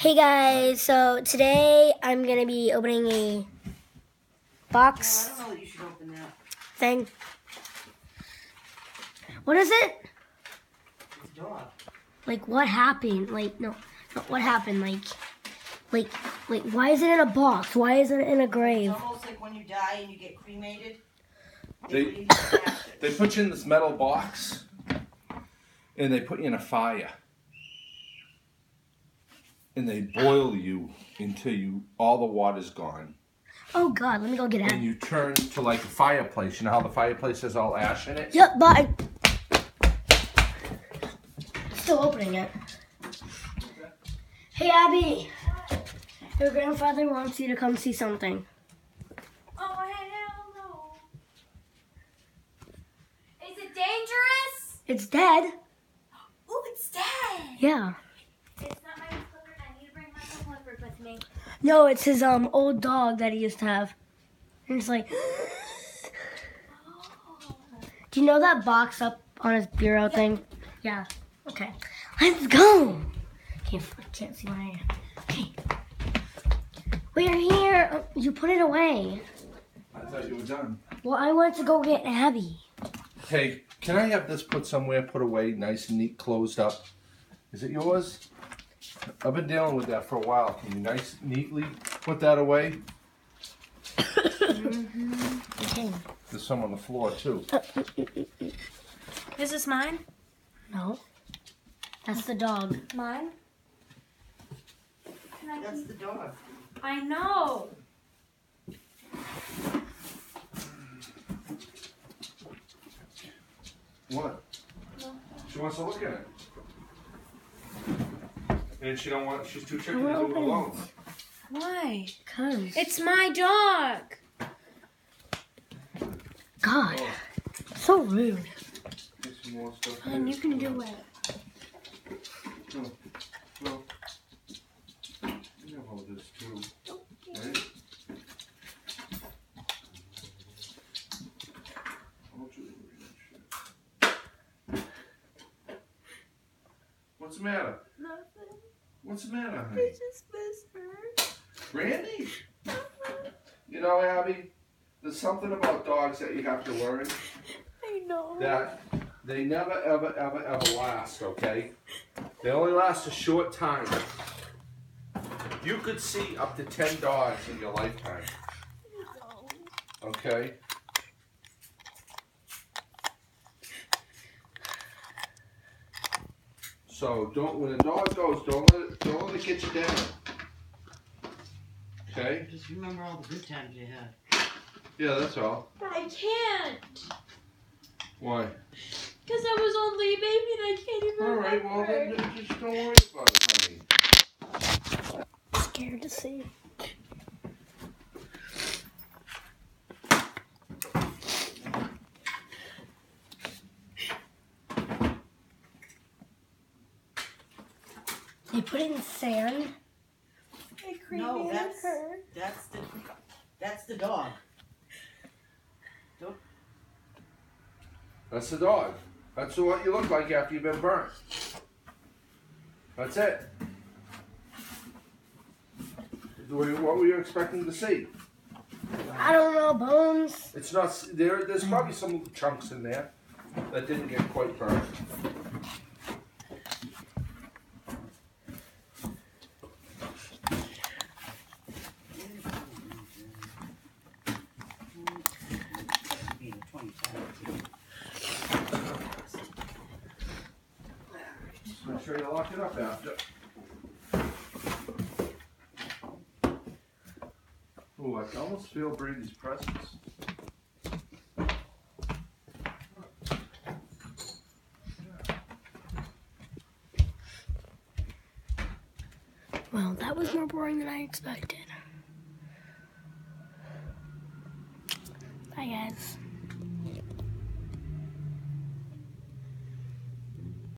Hey guys, so today I'm gonna be opening a No, I box don't know that you should open that. thing. What is it? It's a dog. Like what happened? Like no, no what happened? Like, like, like why is it in a box? Why is it in a grave? It's almost like when you die and you get cremated. They- put you in the ashes. They put you in this metal box and they put you in a fire. And they boil you until you all the water's gone. Oh God, let me go get it. And you turn to like a fireplace. You know how the fireplace has all ash in it? Yep, bye. Still opening it. Hey Abby, your grandfather wants you to come see something. Oh hell no! Is it dangerous? It's dead. Ooh, it's dead. Yeah. It's not my Clifford. I need to bring my Clifford with me. No, it's his um old dog that he used to have. And it's like, Oh. do you know that box up on his bureau thing? Yeah. Okay. Let's go. Can't I can't see where I am. Okay. We're here. Oh, You put it away. I thought you were done. Well, I went to go get Abby. Hey, can I have this put somewhere, put away, nice and neat, closed up? Is it yours? I've been dealing with that for a while. Can you nice, neatly put that away? Okay. There's some on the floor too. Is this mine? No. That's the dog. Mine? Can I That's the dog. I know. What? She wants to look at it. And she don't want. She's too chicken to do it alone. Why? Cause It's my dog. God, so rude. Get some more stuff And you can do it. Well, you have all this too. Right? I'll do the shit. What's the matter? Nothing. What's the matter, honey? just miss her. Brandy? Uh-huh. You know, Abby, there's something about dogs that you have to learn I know. that they never, ever, ever, ever last, okay? They only last a short time. You could see up to 10 dogs in your lifetime, okay? So don't when a dog goes, don't let it don't let it get you down. Okay? Just remember all the good times you had. Yeah, that's all. But I can't. Why? Because I was only a baby and I can't even All right, well then just don't worry about it, honey. Scared to see. They put it in sand. I No, that's her. that's the that's the dog. That's the dog. That's what you look like after you've been burnt. That's it. What what were you expecting to see? I don't know, bones. It's not. There. There's probably some chunks in there that didn't get quite burnt. Being a 25. Just make sure you lock it up after. Ooh, I can almost feel Brandy's presence. Well, that was more boring than I expected. Bye, guys.